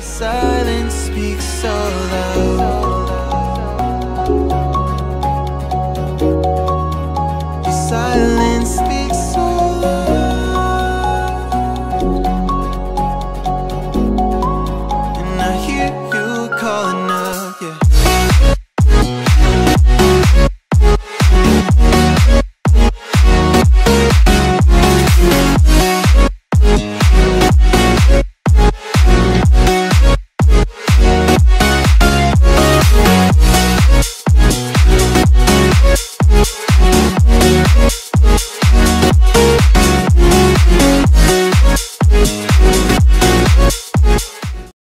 Silence speaks.